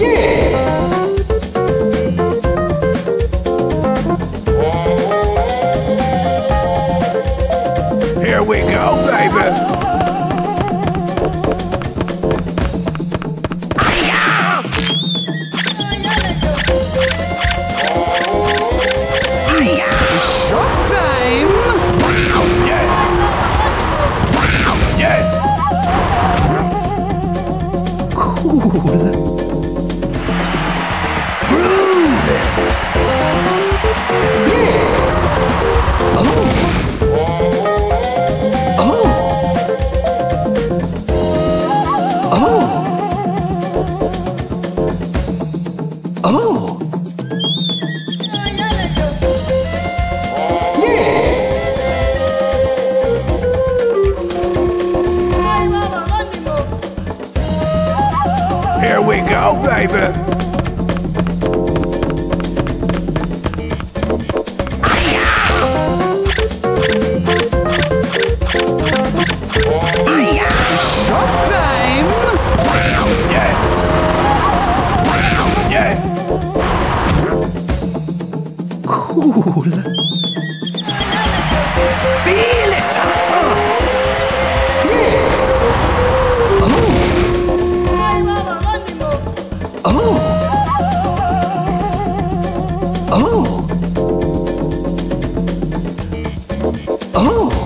Yeah. Here we go, baby. Showtime! Oh. Here we go, baby. Feel it. Uh. Oh. Oh. Tyrone